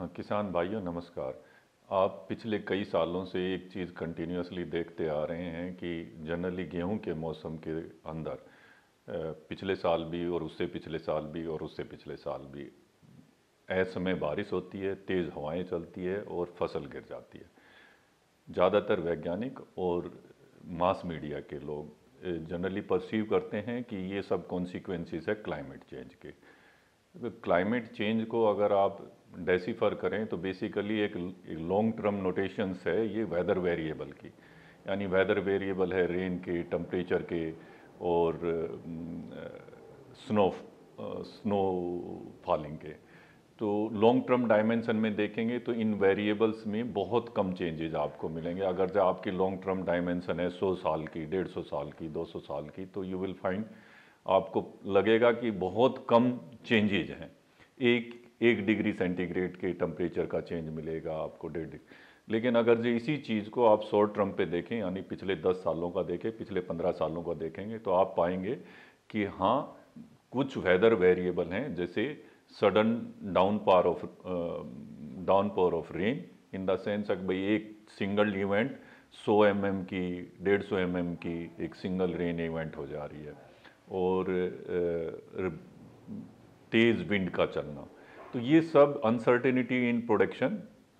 किसान भाइयों, नमस्कार। आप पिछले कई सालों से एक चीज़ कंटिन्यूसली देखते आ रहे हैं कि जनरली गेहूँ के मौसम के अंदर पिछले साल भी और उससे पिछले साल भी और उससे पिछले साल भी असमय बारिश होती है, तेज़ हवाएँ चलती है और फ़सल गिर जाती है। ज़्यादातर वैज्ञानिक और मास मीडिया के लोग जनरली परसीव करते हैं कि ये सब कॉन्सिक्वेंसेस है क्लाइमेट चेंज के। क्लाइमेट चेंज को अगर आप डेसीफर करें तो बेसिकली एक लॉन्ग टर्म नोटेशंस है ये वेदर वेरिएबल की। यानी वेदर वेरिएबल है रेन के टम्परेचर के, और स्नो स्नो फॉलिंग के। तो लॉन्ग टर्म डायमेंशन में देखेंगे तो इन वेरिएबल्स में बहुत कम चेंजेज आपको मिलेंगे। अगर जो आपकी लॉन्ग टर्म डायमेंशन है सौ साल की, डेढ़ सौ साल की, दो सौ साल की तो यू विल फाइंड आपको लगेगा कि बहुत कम चेंजेज हैं। एक एक डिग्री सेंटीग्रेड के टेम्परेचर का चेंज मिलेगा आपको, डेढ़ डिग्री लेकिन अगर जो इसी चीज़ को आप शॉर्ट टर्म पे देखें, यानी पिछले दस सालों का देखें, पिछले पंद्रह सालों का देखेंगे तो आप पाएँगे कि हाँ कुछ वेदर वेरिएबल हैं, जैसे sudden down power of down power of rain in the sense अगर भाई एक सिंगल इवेंट 100 एम mm की, डेढ़ सौ एम mm की एक सिंगल रेन इवेंट हो जा रही है। और तेज़ विंड का चलना। तो ये सब अनसर्टेनिटी इन प्रोडक्शन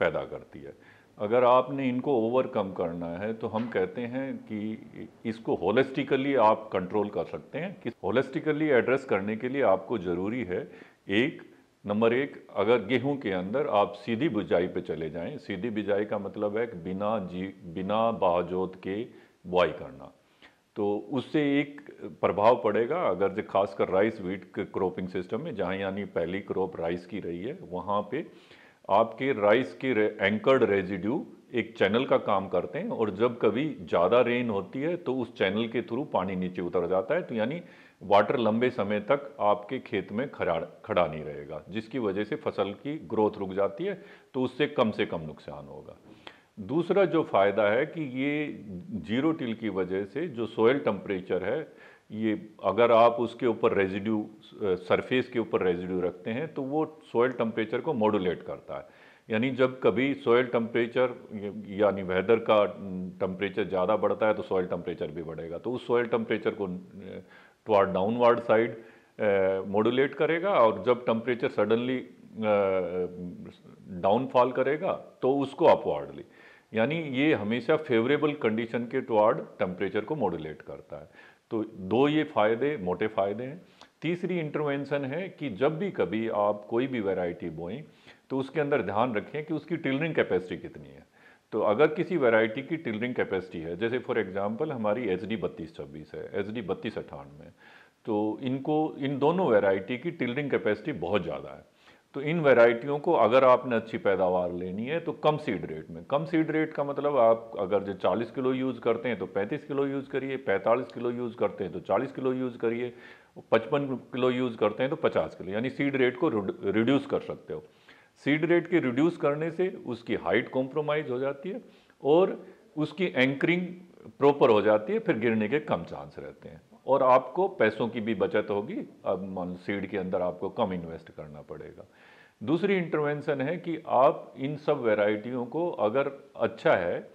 पैदा करती है। अगर आपने इनको ओवरकम करना है तो हम कहते हैं कि इसको होलिस्टिकली आप कंट्रोल कर सकते हैं। कि होलिस्टिकली एड्रेस करने के लिए आपको ज़रूरी है, एक नंबर एक, अगर गेहूँ के अंदर आप सीधी बुझाई पे चले जाएँ, सीधी बिजाई का मतलब है कि बिना जी, बिना बाजोत के बुआई करना। तो उससे एक प्रभाव पड़ेगा अगर जो खासकर राइस वीट के क्रॉपिंग सिस्टम में जहाँ यानी पहली क्रॉप राइस की रही है वहाँ पे आपके राइस के रे, एंकर्ड रेजिड्यू एक चैनल का काम करते हैं और जब कभी ज़्यादा रेन होती है तो उस चैनल के थ्रू पानी नीचे उतर जाता है तो यानी वाटर लंबे समय तक आपके खेत में खड़ा खड़ा नहीं रहेगा जिसकी वजह से फ़सल की ग्रोथ रुक जाती है तो उससे कम से कम नुकसान होगा। दूसरा जो फ़ायदा है कि ये ज़ीरो टिल की वजह से जो सोयल टम्परेचर है, ये अगर आप उसके ऊपर रेजिड्यू सरफेस के ऊपर रेजिड्यू रखते हैं तो वो सोयल टम्परेचर को मॉडुलेट करता है। यानी जब कभी सोयल टम्परेचर यानी वेदर का टम्परेचर ज़्यादा बढ़ता है तो सोयल टम्परेचर भी बढ़ेगा। तो उस सोयल टम्परेचर को टुवार्ड डाउनवर्ड साइड मॉडुलेट करेगा और जब टम्परेचर सडनली डाउनफॉल करेगा तो उसको अपवार्डली यानी ये हमेशा फेवरेबल कंडीशन के टुवार्ड टेम्परेचर को मॉडुलेट करता है। तो दो ये फ़ायदे, मोटे फ़ायदे हैं। तीसरी इंटरवेंशन है कि जब भी कभी आप कोई भी वैरायटी बोएँ तो उसके अंदर ध्यान रखें कि उसकी टिलरिंग कैपेसिटी कितनी है। तो अगर किसी वैरायटी की टिलरिंग कैपेसिटी है, जैसे फॉर एग्जांपल हमारी एच डी बत्तीस छब्बीस है एच डी बत्तीस अट्ठानवे तो इनको, इन दोनों वैरायटी की टिलरिंग कैपेसिटी बहुत ज़्यादा है। तो इन वैरायटियों को अगर आपने अच्छी पैदावार लेनी है तो कम सीड रेट में। कम सीड रेट का मतलब आप अगर जो 40 किलो यूज़ करते हैं तो 35 किलो यूज़ करिए 45 किलो यूज़ करते हैं तो 40 किलो यूज़ करिए 55 किलो यूज़ करते हैं तो 50 किलो। यानी सीड रेट को रिड्यूस कर सकते हो। सीड रेट के रिड्यूस करने से उसकी हाइट कॉम्प्रोमाइज़ हो जाती है और उसकी एंकरिंग प्रॉपर हो जाती है, फिर गिरने के कम चांस रहते हैं। और आपको पैसों की भी बचत होगी। अब मान सीड के अंदर आपको कम इन्वेस्ट करना पड़ेगा। दूसरी इंटरवेंशन है कि आप इन सब वेराइटियों को अगर अच्छा है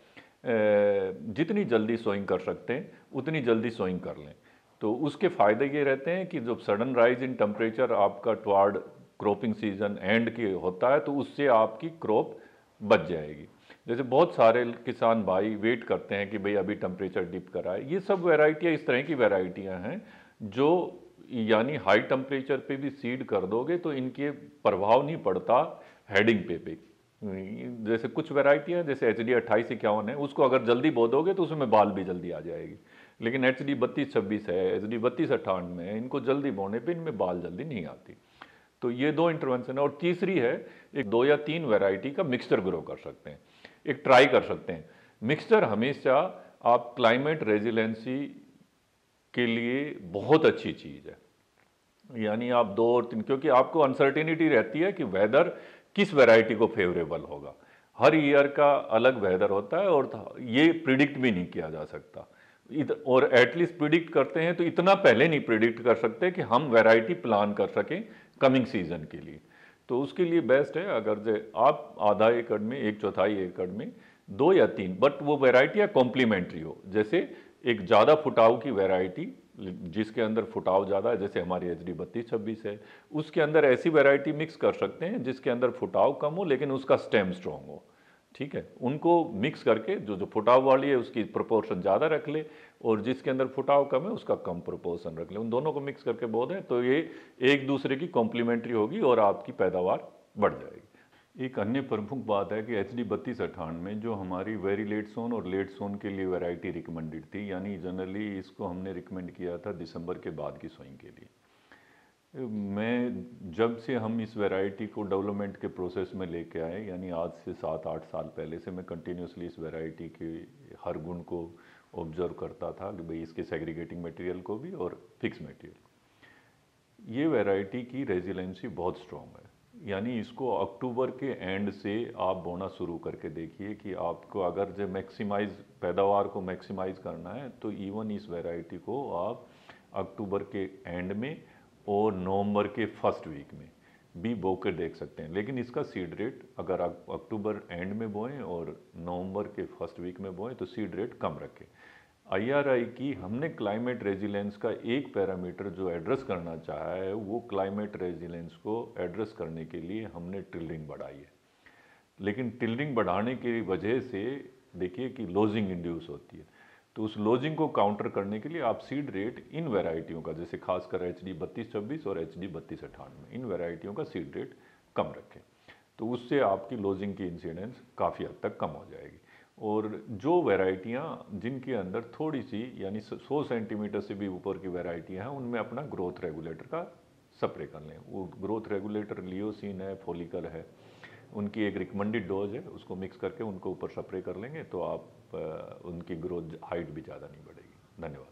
जितनी जल्दी सोइंग कर सकते हैं, उतनी जल्दी सोइंग कर लें। तो उसके फ़ायदे ये रहते हैं कि जब सडन राइज इन टेम्परेचर आपका टुवार्ड क्रॉपिंग सीज़न एंड के होता है तो उससे आपकी क्रॉप बच जाएगी। जैसे बहुत सारे किसान भाई वेट करते हैं कि भाई अभी टेम्परेचर डिप कराए ये सब वेराइटियाँ इस तरह की वेराइटियाँ हैं जो यानी हाई टेम्परेचर पे भी सीड कर दोगे तो इनके प्रभाव नहीं पड़ता हेडिंग पे पे जैसे कुछ वेराइटियाँ जैसे एच डी अट्ठाईस इक्यावन है, उसको अगर जल्दी बो दोगे तो उसमें बाल भी जल्दी आ जाएगी। लेकिन एच डी बत्तीस छब्बीस है एच डी बत्तीस अट्ठानवे है, इनको जल्दी बोने पे इनमें बाल जल्दी नहीं आती। तो ये दो इंटरवेंशन है और तीसरी है, एक दो या तीन वेराइटी का मिक्सचर ग्रो कर सकते हैं। एक ट्राई कर सकते हैं। मिक्सचर हमेशा आप क्लाइमेट रेजिलेंसी के लिए बहुत अच्छी चीज़ है। यानी आप दो और तीन, क्योंकि आपको अनसर्टेनिटी रहती है कि वेदर किस वैरायटी को फेवरेबल होगा। हर ईयर का अलग वेदर होता है और ये प्रिडिक्ट भी नहीं किया जा सकता। और एटलीस्ट प्रिडिक्ट करते हैं तो इतना पहले नहीं प्रिडिक्ट कर सकते कि हम वैरायटी प्लान कर सकें कमिंग सीज़न के लिए। तो उसके लिए बेस्ट है अगर जे आप आधा एकड़ में, एक चौथाई एकड़ में, दो या तीन, बट वो वेराइटियाँ कॉम्प्लीमेंट्री हो। जैसे एक ज़्यादा फुटाव की वेराइटी जिसके अंदर फुटाव ज़्यादा है, जैसे हमारी एच डी बत्तीस छब्बीस है, उसके अंदर ऐसी वेराइटी मिक्स कर सकते हैं जिसके अंदर फुटाव कम हो, लेकिन उसका स्टेम स्ट्रॉन्ग हो। ठीक है, उनको मिक्स करके जो जो फुटाव वाली है उसकी प्रोपोर्शन ज़्यादा रख ले और जिसके अंदर फुटाव कम है उसका कम प्रोपोर्शन रख ले। उन दोनों को मिक्स करके बोध है तो ये एक दूसरे की कॉम्प्लीमेंट्री होगी और आपकी पैदावार बढ़ जाएगी। एक अन्य प्रमुख बात है कि एच डी बत्तीस अट्ठानवे जो हमारी वेरी लेट सोन और लेट सोन के लिए वैरायटी रिकमेंडेड थी, यानी जनरली इसको हमने रिकमेंड किया था दिसंबर के बाद की सोइंग के लिए। मैं जब से हम इस वैरायटी को डेवलपमेंट के प्रोसेस में लेके आए, यानी आज से सात आठ साल पहले से मैं कंटिन्यूसली इस वैरायटी के हर गुण को ऑब्ज़र्व करता था कि भाई इसके सेग्रीगेटिंग मटेरियल को भी और फिक्स मटेरियल ये वैरायटी की रेजिलेंसी बहुत स्ट्रॉन्ग है। यानी इसको अक्टूबर के एंड से आप बोना शुरू करके देखिए कि आपको अगर जो मैक्सिमाइज पैदावार को मैक्सिमाइज करना है तो इवन इस वैरायटी को आप अक्टूबर के एंड में और नवंबर के फ़र्स्ट वीक में भी बो के देख सकते हैं। लेकिन इसका सीड रेट अगर आप अक्टूबर एंड में बोएँ और नवंबर के फ़र्स्ट वीक में बोएँ तो सीड रेट कम रखें। आईआरआई की हमने क्लाइमेट रेजिलेंस का एक पैरामीटर जो एड्रेस करना चाहा है, वो क्लाइमेट रेजिलेंस को एड्रेस करने के लिए हमने टिल्डिंग बढ़ाई है। लेकिन टिल्डिंग बढ़ाने की वजह से देखिए कि लोजिंग इंड्यूस होती है। तो उस लोजिंग को काउंटर करने के लिए आप सीड रेट इन वेराइटियों का, जैसे खासकर एच डी बत्तीस छब्बीस और एच डी बत्तीस अट्ठानवे इन वेराइटियों का सीड रेट कम रखें। तो उससे आपकी लोजिंग की इंसिडेंस काफ़ी हद तक कम हो जाएगी। और जो वैरायटियाँ जिनके अंदर थोड़ी सी, यानी 100 सेंटीमीटर से भी ऊपर की वैरायटियाँ हैं, उनमें अपना ग्रोथ रेगुलेटर का स्प्रे कर लें। वो ग्रोथ रेगुलेटर लियोसिन है फोलिकल है उनकी एक रिकमेंडेड डोज है, उसको मिक्स करके उनको ऊपर स्प्रे कर लेंगे तो आप उनकी ग्रोथ हाइट भी ज़्यादा नहीं बढ़ेगी। धन्यवाद।